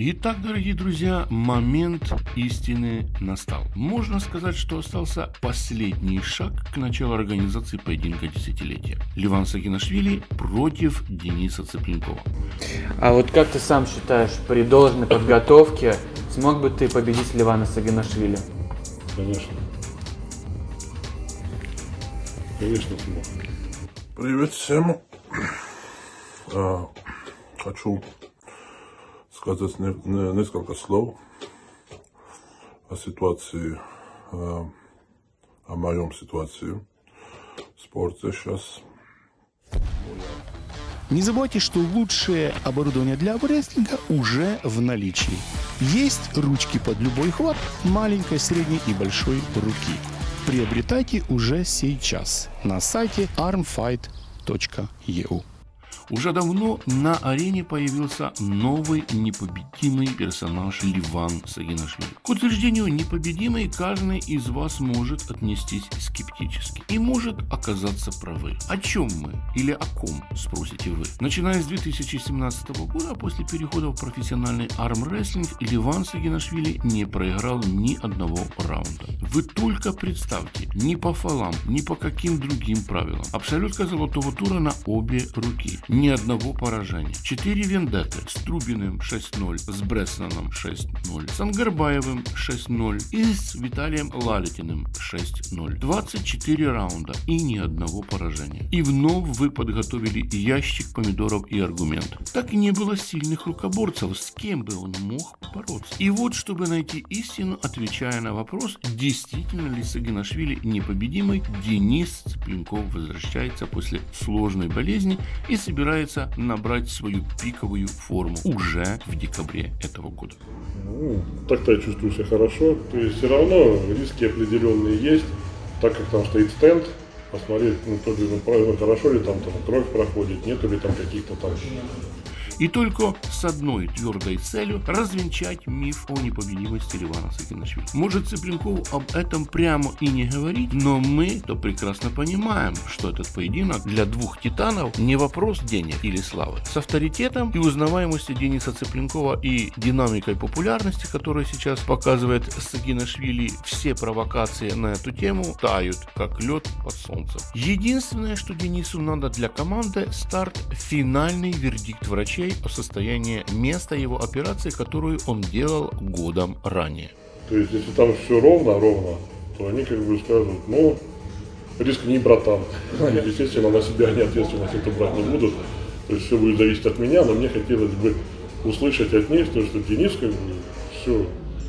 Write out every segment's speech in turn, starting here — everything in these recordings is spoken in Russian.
Итак, дорогие друзья, момент истины настал. Можно сказать, что остался последний шаг к началу организации поединка десятилетия. Ливан Сагинашвили против Дениса Цыпленкова. А вот как ты сам считаешь, при должной подготовке смог бы ты победить Ливана Сагинашвили? Конечно. Конечно смог. Привет всем. А, хочу сказать не, не, несколько слов о ситуации, о, о моем ситуации в спорте сейчас. Не забывайте, что лучшее оборудование для рестлинга уже в наличии. Есть ручки под любой хват, маленькой, средней и большой руки. Приобретайте уже сейчас на сайте armfight.eu. Уже давно на арене появился новый непобедимый персонаж Ливан Сагинашвили. К утверждению непобедимый каждый из вас может отнестись скептически и может оказаться правы. О чем мы или о ком, спросите вы. Начиная с 2017 года, после перехода в профессиональный армрестлинг, Ливан Сагинашвили не проиграл ни одного раунда. Вы только представьте, ни по фалам, ни по каким другим правилам. Абсолютка золотого тура на обе руки ни одного поражения. 4 вендетты с Трубиным 6-0, с Бреснаном 6-0, с Ангарбаевым 6-0 и с Виталием Лалитиным 6-0. 24 раунда и ни одного поражения. И вновь вы подготовили ящик помидоров и аргумент. Так и не было сильных рукоборцев, с кем бы он мог бороться. И вот, чтобы найти истину, отвечая на вопрос, действительно ли Сагинашвили непобедимый, Денис Цыпленков возвращается после сложной болезни и собирается собирается набрать свою пиковую форму уже в декабре этого года. Ну, так-то я чувствую себя хорошо. То есть все равно риски определенные есть, так как там стоит стенд, посмотреть, ну, то ли, ну, хорошо ли там, там кровь проходит, нету ли там каких-то там и только с одной твердой целью развенчать миф о непобедимости Ливана Сакинашвили. Может Цыпленков об этом прямо и не говорить, но мы то прекрасно понимаем, что этот поединок для двух титанов не вопрос денег или славы. С авторитетом и узнаваемостью Дениса Цыпленкова и динамикой популярности, которую сейчас показывает Сагинашвили, все провокации на эту тему тают, как лед под солнцем. Единственное, что Денису надо для команды, старт финальный вердикт врачей новостей о состоянии места его операции, которую он делал годом ранее. То есть, если там все ровно, ровно, то они как бы скажут, ну, риск не братан. Они, естественно, на себя они ответственность это брать не будут. То есть все будет зависеть от меня, но мне хотелось бы услышать от них, то, что Денис как бы все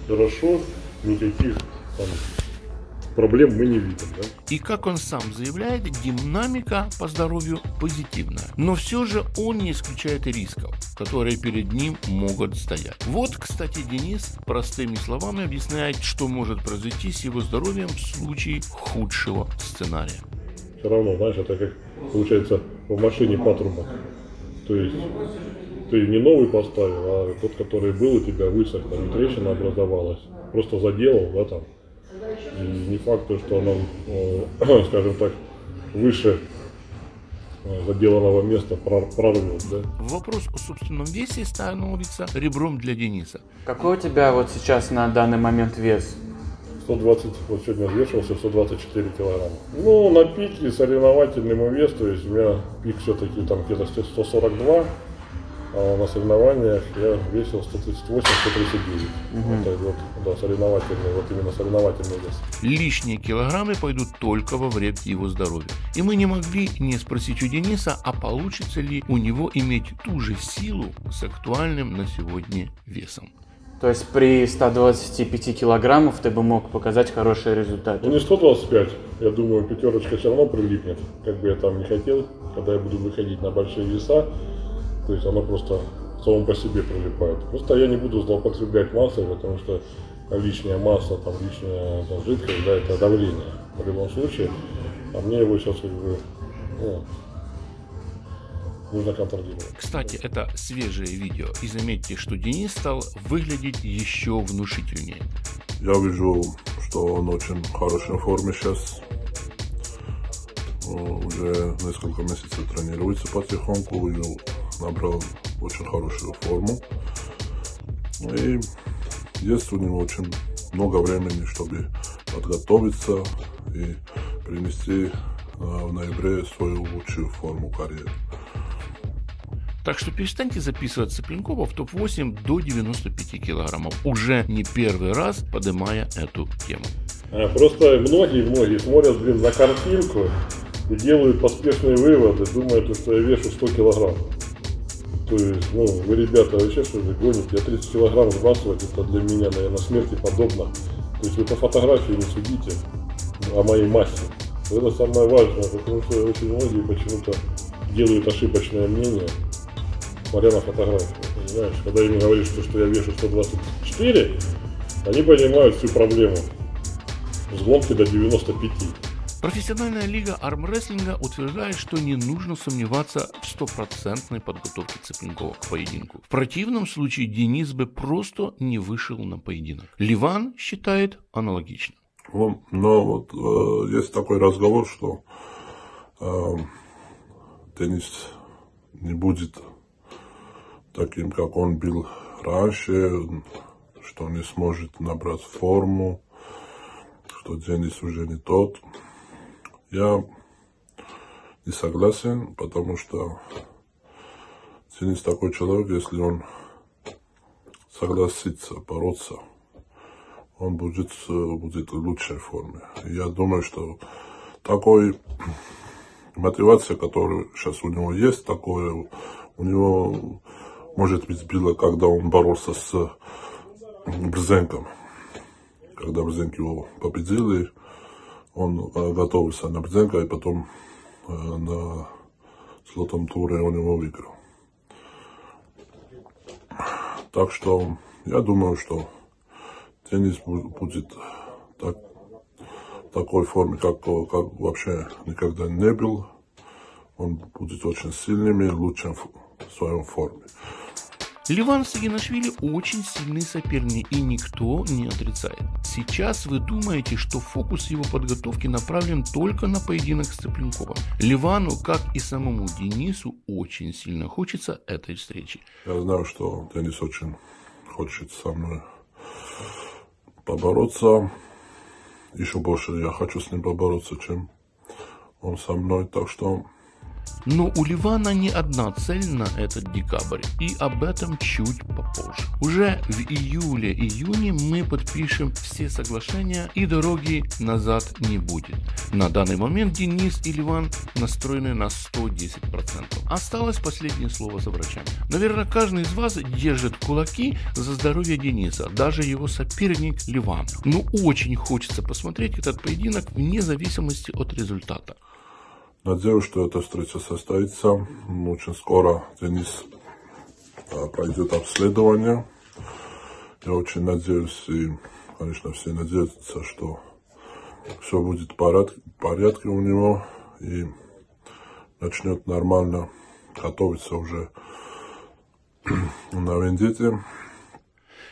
хорошо, никаких там проблем мы не видим. Да? И как он сам заявляет, динамика по здоровью позитивная. Но все же он не исключает и рисков, которые перед ним могут стоять. Вот, кстати, Денис простыми словами объясняет, что может произойти с его здоровьем в случае худшего сценария. Все равно, знаешь, это как получается в машине патрубок. То есть ты не новый поставил, а тот, который был у тебя высох, там трещина образовалась. Просто заделал, да, там, не факт, что оно, э, скажем так, выше э, заделанного места прорвет, да? Вопрос о собственном весе становится ребром для Дениса. Какой у тебя вот сейчас на данный момент вес? 120, вот сегодня взвешивался 124 килограмма. Ну, на пике соревновательный мой вес, то есть у меня пик все-таки там где-то 142, а на соревнованиях я весил 138-139. Угу. Это вот, да, соревновательный, вот именно соревновательный вес. Лишние килограммы пойдут только во вред его здоровью. И мы не могли не спросить у Дениса, а получится ли у него иметь ту же силу с актуальным на сегодня весом. То есть при 125 килограммов ты бы мог показать хороший результат? Ну не 125, я думаю, пятерочка все равно прилипнет, как бы я там не хотел, когда я буду выходить на большие веса, то есть оно просто само по себе прилипает. Просто я не буду злоупотреблять массой, потому что лишняя масса, там, лишняя там, жидкость, да, это давление в любом случае. А мне его сейчас как бы, ну, нужно контролировать. Кстати, это свежее видео. И заметьте, что Денис стал выглядеть еще внушительнее. Я вижу, что он очень в хорошей форме сейчас. Уже несколько месяцев тренируется потихоньку. И набрал очень хорошую форму. И есть у него очень много времени, чтобы подготовиться и принести э, в ноябре свою лучшую форму карьеры. Так что перестаньте записывать Цыпленкова в топ-8 до 95 килограммов, уже не первый раз поднимая эту тему. А, Просто многие-многие смотрят, блин, на картинку и делают поспешные выводы, думая, что я вешу 100 килограмм. То есть, ну, вы, ребята, вообще что ли гоните? Я 30 килограмм сбрасывать, это для меня, наверное, смерти подобно. То есть вы по фотографии не судите о моей массе. Это самое важное, потому что очень многие почему-то делают ошибочное мнение, смотря на фотографию. Понимаешь, когда им говоришь, что, что я вешу 124, они понимают всю проблему. С гонки до 95. Профессиональная лига армрестлинга утверждает, что не нужно сомневаться в стопроцентной подготовке Цыпленкова к поединку. В противном случае Денис бы просто не вышел на поединок. Ливан считает аналогично. Но вот э, есть такой разговор, что э, теннис не будет таким, как он был раньше, что не сможет набрать форму, что Денис уже не тот. Я не согласен, потому что Денис такой человек, если он согласится бороться, он будет, будет в лучшей форме. Я думаю, что такой мотивация, которая сейчас у него есть, такое у него, может быть, было, когда он боролся с Брзенком. Когда Брзенк его победили, он э, готовился на Брзенка, и потом э, на золотом туре он его выиграл. Так что я думаю, что теннис бу- будет так, такой форме, как, как вообще никогда не был. Он будет очень сильным и лучшим в в своем форме. Ливан Сагинашвили очень сильный соперник, и никто не отрицает. Сейчас вы думаете, что фокус его подготовки направлен только на поединок с Цыпленковым. Ливану, как и самому Денису, очень сильно хочется этой встречи. Я знаю, что теннис очень хочет со мной побороться. Еще больше я хочу с ним побороться, чем он со мной. Так что Но у Ливана не одна цель на этот декабрь, и об этом чуть попозже. Уже в июле-июне мы подпишем все соглашения, и дороги назад не будет. На данный момент Денис и Ливан настроены на 110%. Осталось последнее слово за врачами. Наверное, каждый из вас держит кулаки за здоровье Дениса, даже его соперник Ливан. Но очень хочется посмотреть этот поединок вне зависимости от результата. Надеюсь, что эта встреча состоится. Очень скоро Денис а, пройдет обследование. Я очень надеюсь, и, конечно, все надеются, что все будет в порядке, в порядке у него и начнет нормально готовиться уже на Вендете.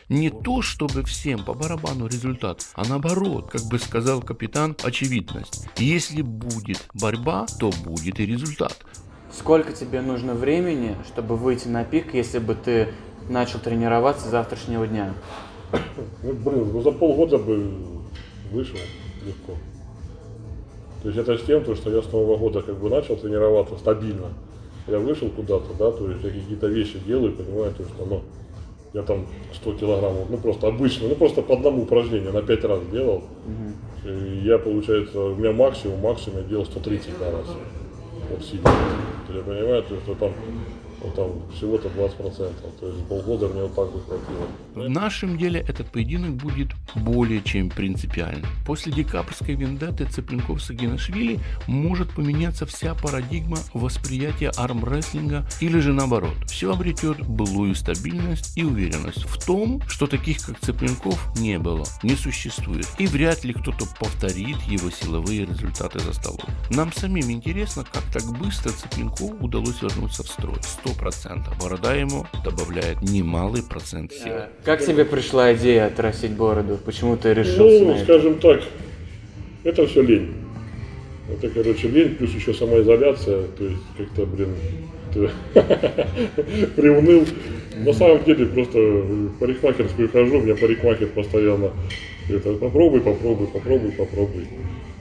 Не то, чтобы всем по барабану результат, а наоборот, как бы сказал капитан, очевидность. Если будет борьба, то будет и результат. Сколько тебе нужно времени, чтобы выйти на пик, если бы ты начал тренироваться с завтрашнего дня? Ну, блин, ну за полгода бы вышел легко. То есть это с тем, то, что я с Нового года как бы начал тренироваться стабильно. Я вышел куда-то, да, то есть я какие-то вещи делаю, понимаю, то, что, ну, я там 100 килограммов, ну, просто обычно, ну, просто по одному упражнению на 5 раз делал. И я, получается, у меня максимум, максимум я делал 130 на раз. Вот есть я понимаю, то, что там, ну, там всего-то 20%. То есть полгода мне вот так бы хватило. В нашем деле этот поединок будет более чем принципиальным. После декабрьской вендетты Цыпленков Сагинашвили может поменяться вся парадигма восприятия армрестлинга или же наоборот. Все обретет былую стабильность и уверенность в том, что таких как Цыпленков не было, не существует. И вряд ли кто-то повторит его силовые результаты за столом. Нам самим интересно, как так быстро Цыпленкову удалось вернуться в строй. 100%. Борода ему добавляет немалый процент силы. Как тебе пришла идея отрастить бороду? Почему ты решился на Ну, скажем так, это все лень. Это, короче, лень, плюс еще самоизоляция. То есть, как-то, блин, Ты приуныл. На самом деле просто в парикмахерскую хожу, у меня парикмахер постоянно это попробуй, попробуй, попробуй, попробуй.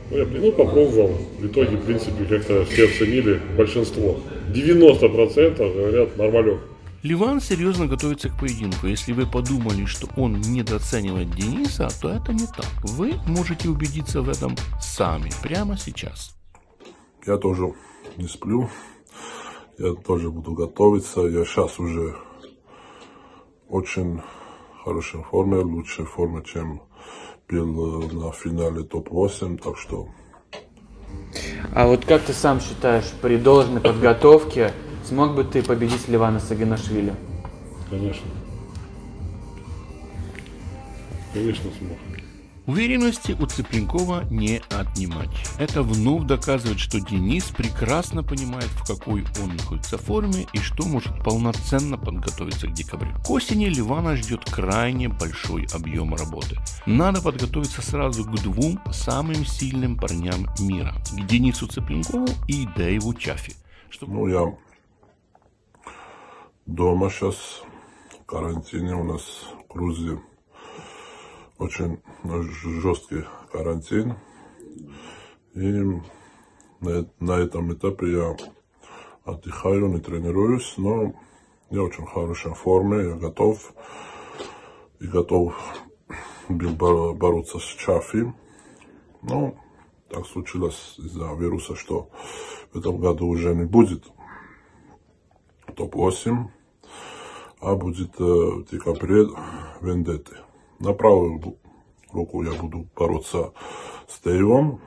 Ну, я ну, попробовал. В итоге, в принципе, как-то все оценили большинство. 90% говорят нормалек. Ливан серьезно готовится к поединку. Если вы подумали, что он недооценивает Дениса, то это не так. Вы можете убедиться в этом сами, прямо сейчас. Я тоже не сплю. Я тоже буду готовиться. Я сейчас уже очень хорошей форме, лучшей форме, чем был на финале топ-8, так что... А вот как ты сам считаешь, при должной подготовке смог бы ты победить Ливана Сагинашвили? Конечно. Конечно смог. Уверенности у Цыпленкова не отнимать. Это вновь доказывает, что Денис прекрасно понимает, в какой он находится форме и что может полноценно подготовиться к декабрю. К осени Ливана ждет крайне большой объем работы. Надо подготовиться сразу к двум самым сильным парням мира. К Денису Цыпленкову и Дэйву Чафи. Чтобы... Ну, я дома сейчас, в карантине у нас в Грузии очень жесткий карантин. И на, на этом этапе я отдыхаю, не тренируюсь, но я очень в хорошей форме, я готов. И готов был бороться с Чафи. Но так случилось из-за вируса, что в этом году уже не будет топ-8, а будет э, в декабре Вендетты. На правую руку я буду бороться с Дэйвом,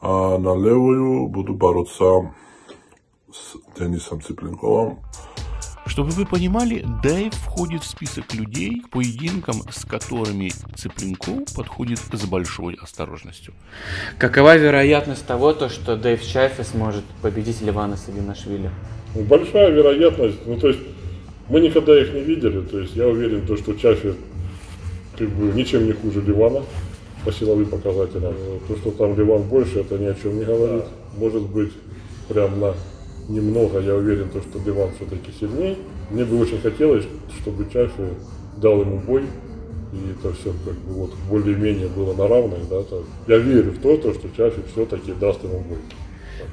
а на левую буду бороться с Денисом Цыпленковым. Чтобы вы понимали, Дэйв входит в список людей, к поединкам с которыми Цыпленков подходит с большой осторожностью. Какова вероятность того, то, что Дэйв Чайфе сможет победить Ливана Сагинашвили? Большая вероятность. Ну, то есть мы никогда их не видели, то есть я уверен, то, что Чафи как бы, ничем не хуже Ливана по силовым показателям. То, что там Ливан больше, это ни о чем не говорит. Может быть, прям на немного, я уверен, то, что Ливан все-таки сильнее. Мне бы очень хотелось, чтобы Чафи дал ему бой, и это все как бы вот более-менее было на равных, да, то я верю в то, то что Чафи все-таки даст ему бой.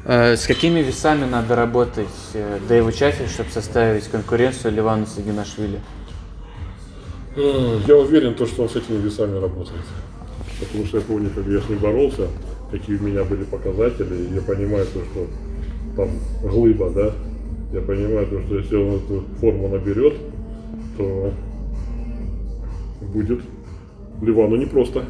Э, с какими весами надо работать э, Дэйву Чафи, чтобы составить конкуренцию Ливану Сагинашвили? Э, я уверен, то, что он с этими весами работает. Потому что я помню, как я с ним боролся, какие у меня были показатели, и я понимаю то, что там глыба, да, я понимаю то, что если он эту форму наберет, то будет Ливану непросто.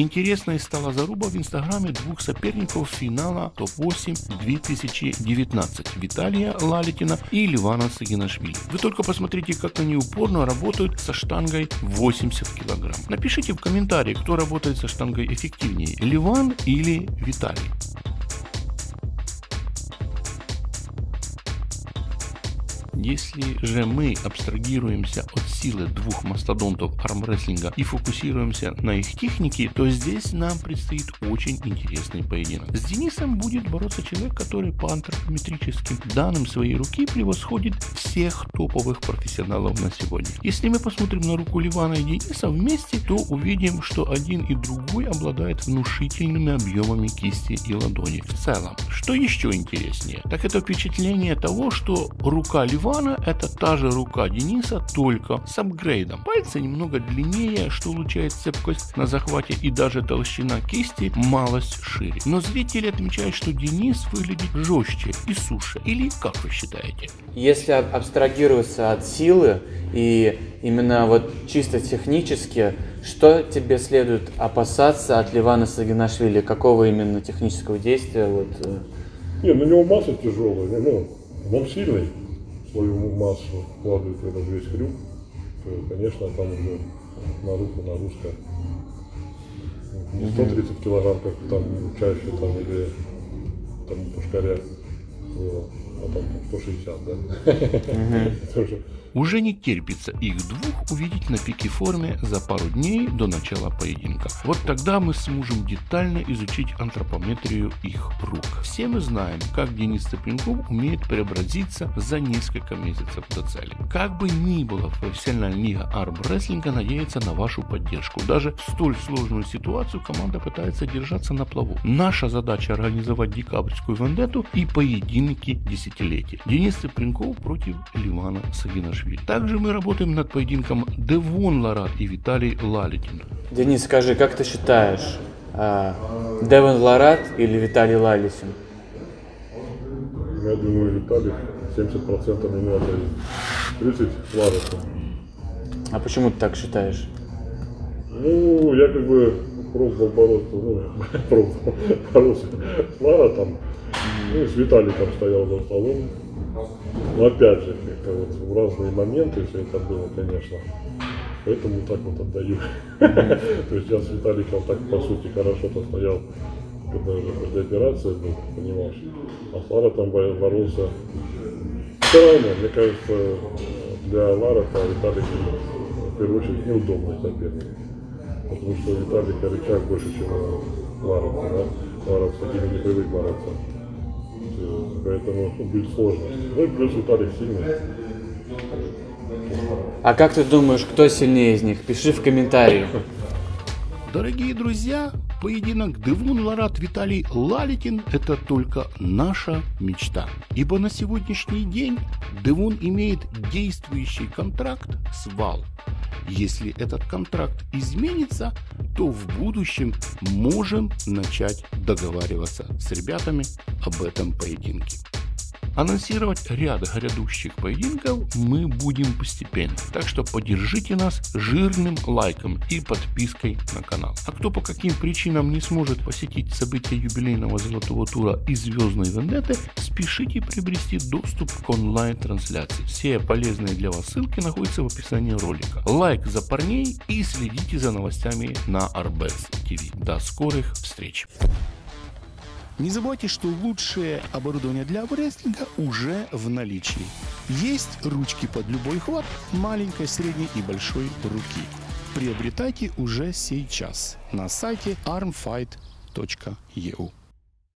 Интересной стала заруба в инстаграме двух соперников финала ТОП-8 2019 Виталия Лалитина и Ливана Сагинашвили. Вы только посмотрите, как они упорно работают со штангой 80 килограмм. Напишите в комментарии, кто работает со штангой эффективнее, Ливан или Виталий. Если же мы абстрагируемся от силы двух мастодонтов армрестлинга и фокусируемся на их технике, то здесь нам предстоит очень интересный поединок. С Денисом будет бороться человек, который по антропометрическим данным своей руки превосходит всех топовых профессионалов на сегодня. Если мы посмотрим на руку Ливана и Дениса вместе, то увидим, что один и другой обладает внушительными объемами кисти и ладони. В целом, что еще интереснее, так это впечатление того, что рука Ливана Ивана это та же рука Дениса, только с апгрейдом. Пальцы немного длиннее, что улучшает цепкость на захвате и даже толщина кисти малость шире. Но зрители отмечают, что Денис выглядит жестче и суше. Или как вы считаете? Если абстрагироваться от силы и именно вот чисто технически, что тебе следует опасаться от Ливана Сагинашвили? Какого именно технического действия? Вот, э? не, ну у него масса тяжелая, ну, он сильный свою массу вкладывает в этот весь крюк, то, конечно, там уже на руку нагрузка не 130 килограмм, как там чаще там или там пушкаря 160, да? Уже не терпится их двух увидеть на пике форме за пару дней до начала поединка. Вот тогда мы сможем детально изучить антропометрию их рук. Все мы знаем, как Денис Цыпленков умеет преобразиться за несколько месяцев до цели. Как бы ни было, профессиональная лига армрестлинга надеется на вашу поддержку. Даже в столь сложную ситуацию команда пытается держаться на плаву. Наша задача организовать декабрьскую вендетту и поединки десятилетия. Денис Цыпленков против Ливана Сагинашвили. Также мы работаем над поединком Девон Ларат и Виталий Лалитин. Денис, скажи, как ты считаешь, а, Девон Ларат или Виталий Лалисин? Я думаю, Виталий 70% ему отдает. 30 Ларесу. А почему ты так считаешь? Ну, я как бы пробовал бороться, ну, пробовал бороться с Ларатом, ну, и с Виталиком стоял за столом. Но опять же, как-то вот в разные моменты все это было, конечно. Поэтому так вот отдаю. То есть я с Виталиком так, по сути, хорошо-то стоял, когда уже после операции был, понимаешь. А с Ларатом бо- боролся. Все равно, мне кажется, для Ларата Виталик в первую очередь неудобный соперник. Потому что у Виталика рычаг больше, чем у Ларата, да? Ларат с такими не привык бороться. Э, Поэтому будет сложно. Ну и плюс Виталик сильный. А как ты думаешь, кто сильнее из них? Пиши в комментарии. Дорогие друзья, поединок Девун Ларат Виталий Лалитин – это только наша мечта. Ибо на сегодняшний день Девун имеет действующий контракт с ВАЛ. Если этот контракт изменится, то в будущем можем начать договариваться с ребятами об этом поединке. Анонсировать ряд грядущих поединков мы будем постепенно, так что поддержите нас жирным лайком и подпиской на канал. А кто по каким причинам не сможет посетить события юбилейного золотого тура и звездной вендетты, спешите приобрести доступ к онлайн-трансляции. Все полезные для вас ссылки находятся в описании ролика. Лайк за парней и следите за новостями на Arbex TV. До скорых встреч! Не забывайте, что лучшее оборудование для рестлинга уже в наличии. Есть ручки под любой хват, маленькой, средней и большой руки. Приобретайте уже сейчас на сайте armfight.eu.